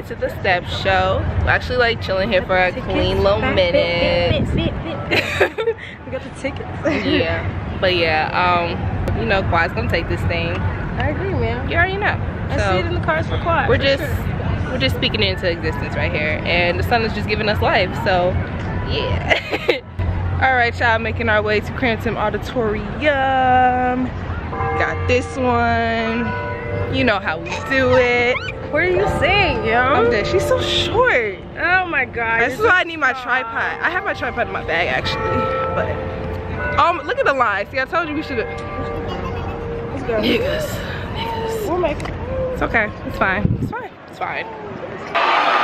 way to the step show. We're actually like chilling here for a clean little minute. we got the tickets. yeah. But yeah, um, you know, Quad's gonna take this thing. I agree, man. You already know. I see it in So the cars for Quad. we're for just sure. we're just speaking it into existence right here. And the sun is just giving us life. So yeah. All right, y'all, making our way to Crampton Auditorium. Got this one. You know how we do it. What are you saying, yo? I'm dead. She's so short. Oh my god. This is why I need my tripod. I have my tripod in my bag actually, but um, look at the line. See, I told you we should have. Let's go. Niggas, niggas. We'll make it. It's okay. It's fine. It's fine. It's fine.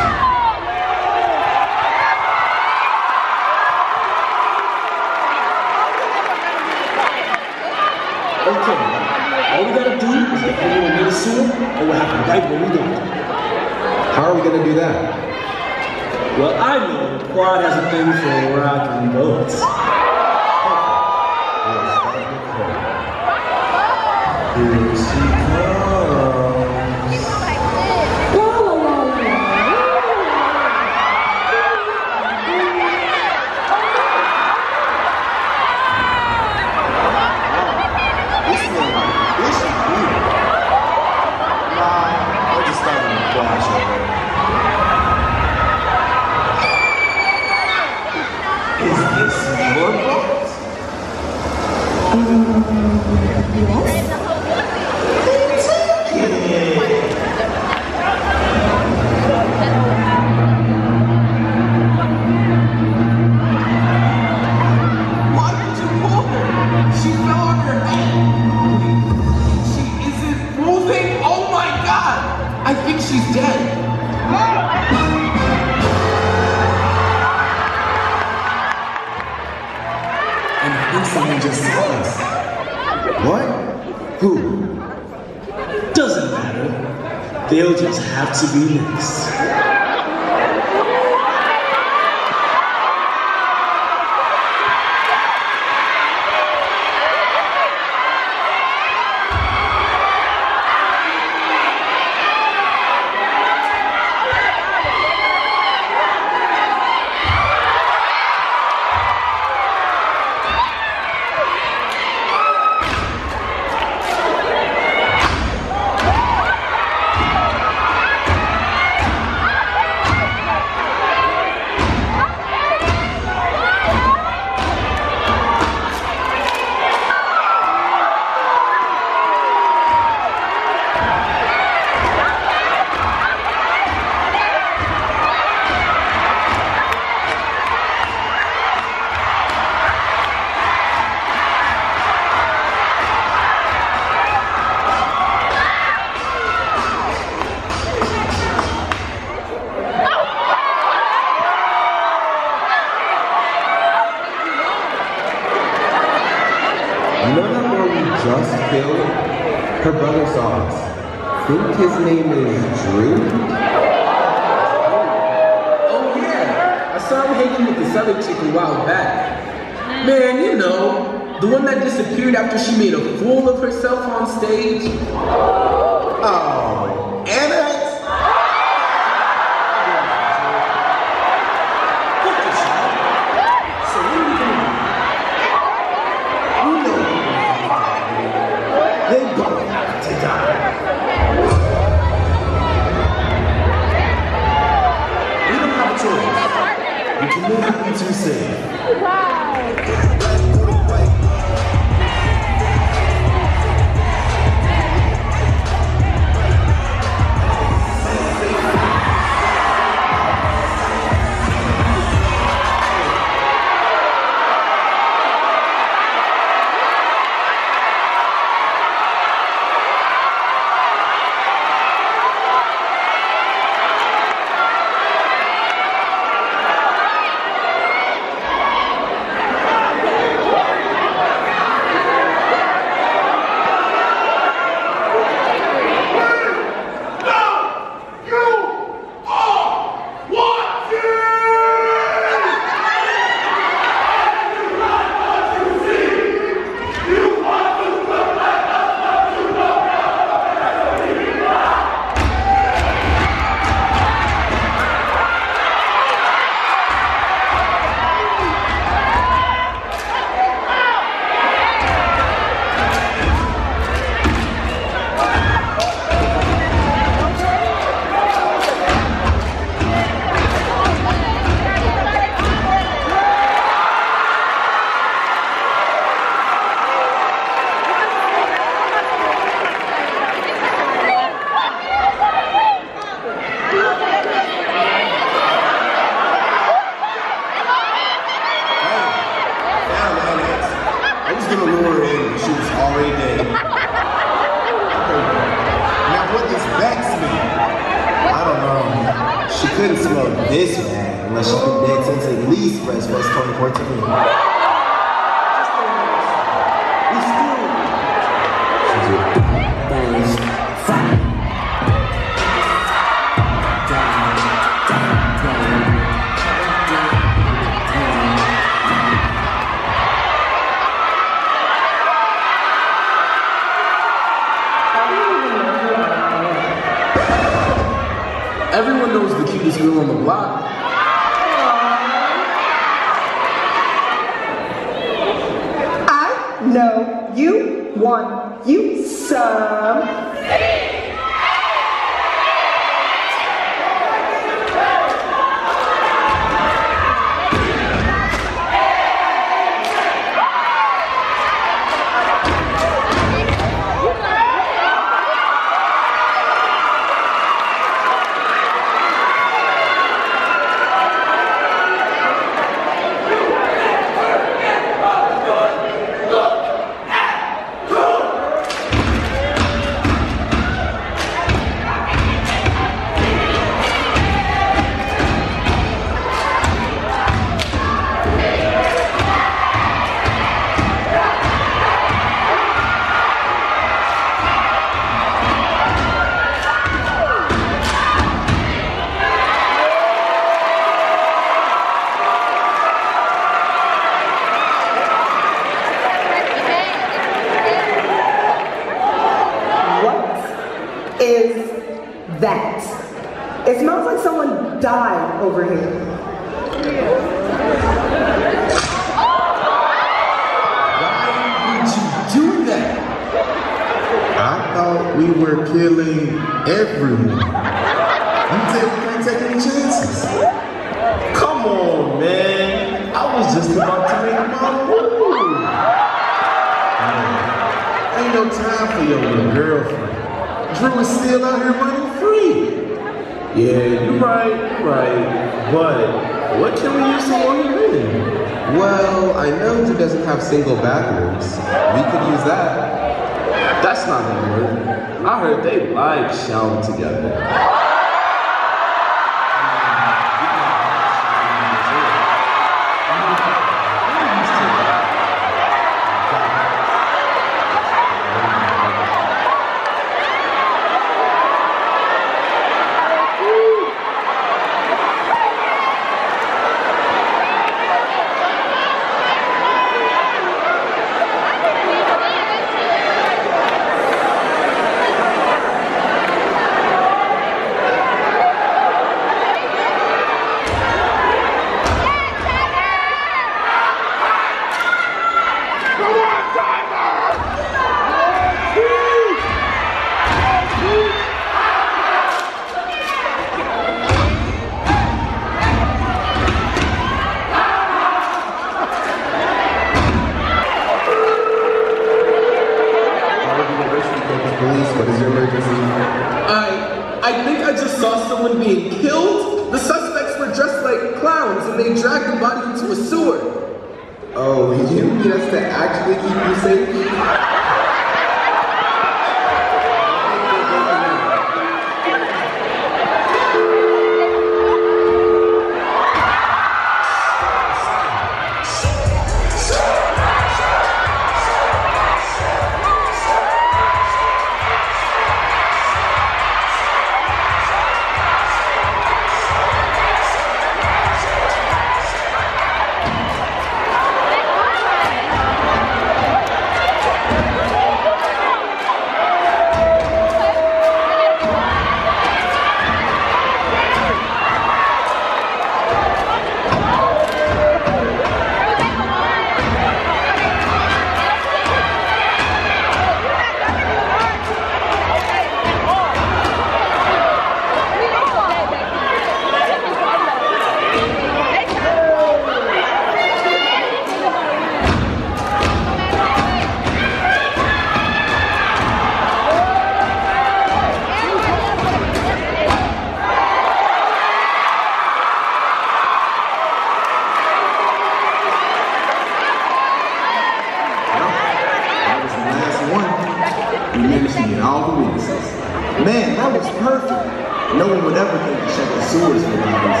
the. Man, that was perfect. No one would ever think to check the sewers for bodies.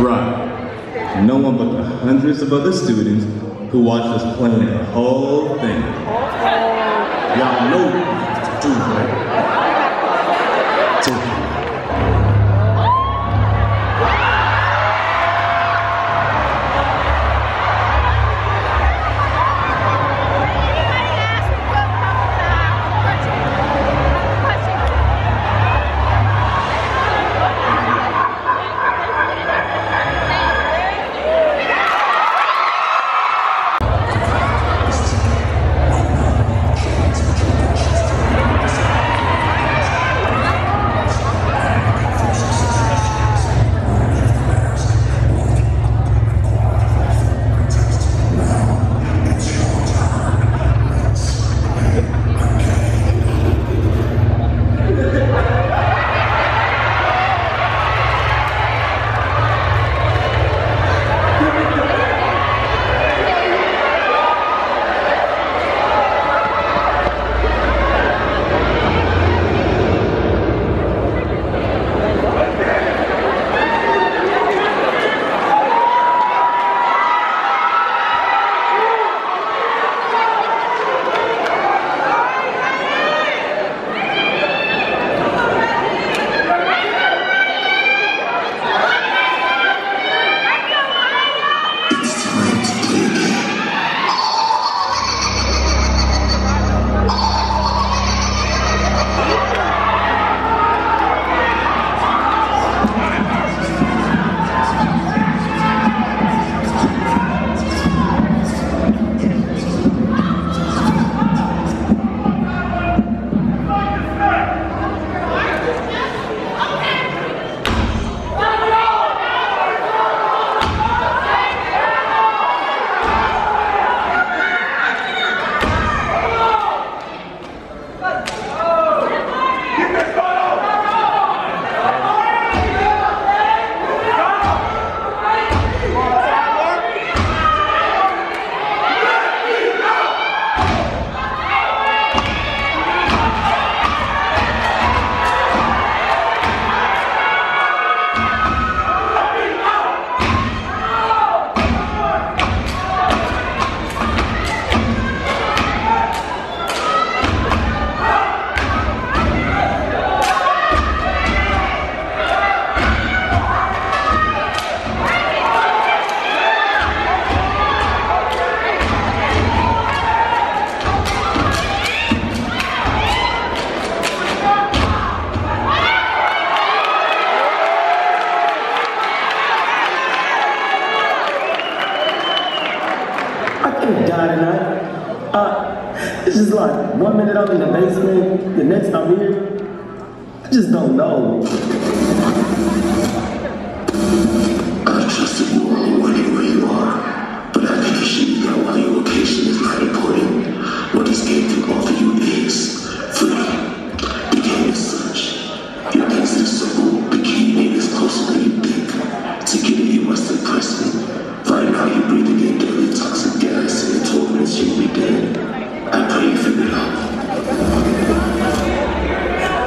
Right. No one but the hundreds of other students who watched us plan the whole thing. Y'all know what to do, right? So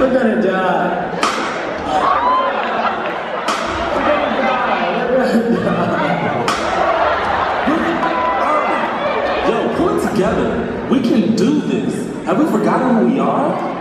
We're gonna die. It together. We can do this. Have we forgotten who we are?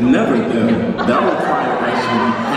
Never do. That would require actually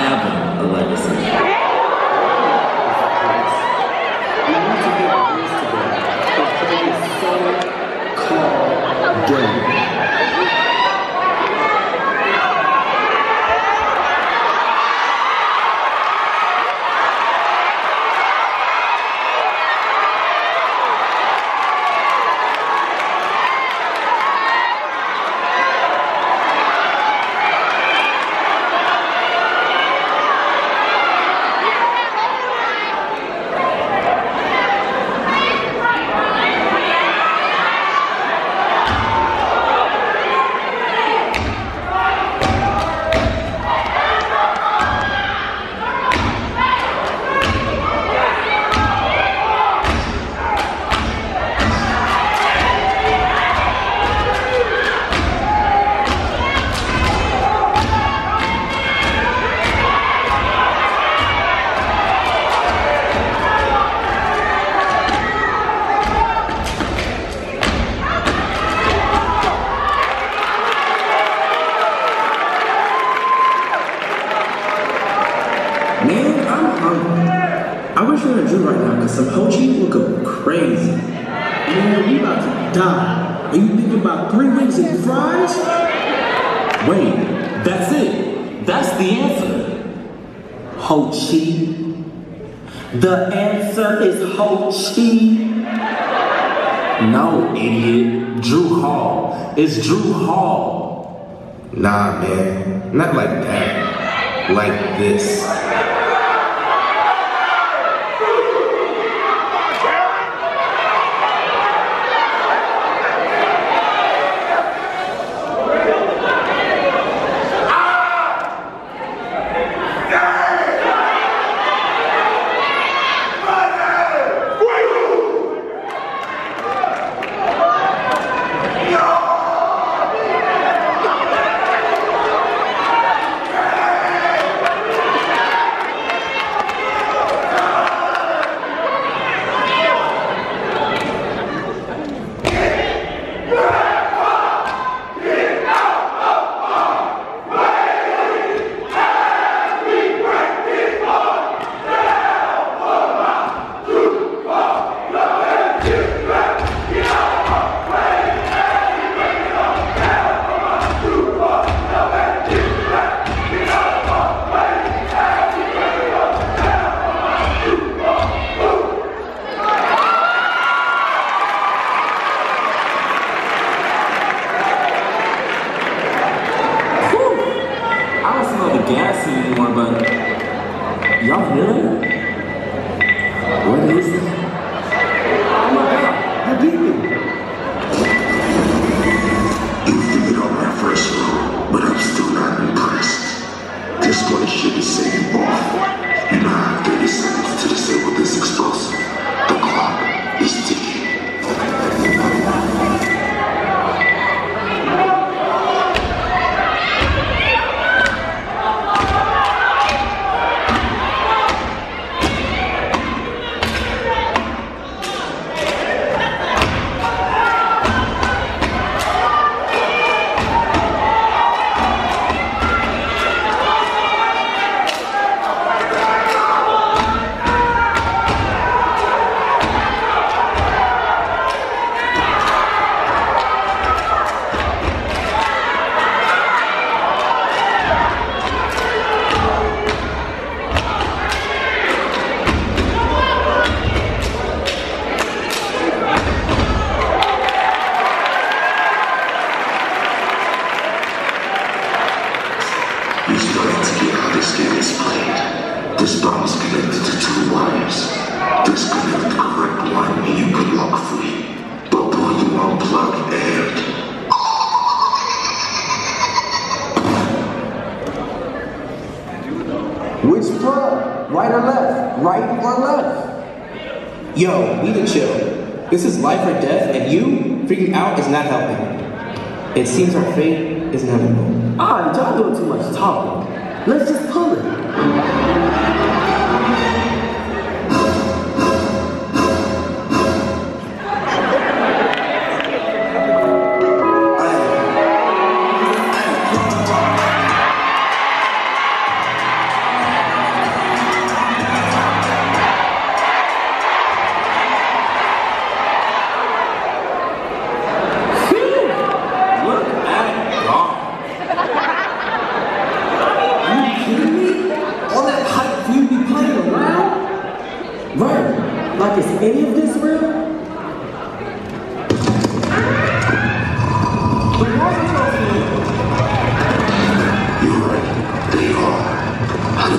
Nah, man, not like that. Like this.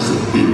How does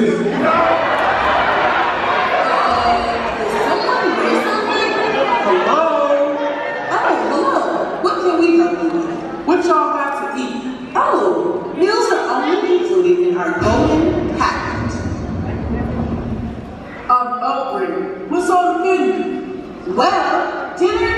this? Hello? Oh. What can we help you with? What y'all got to eat? Oh, meals are only included in our golden package. On? Well, dinner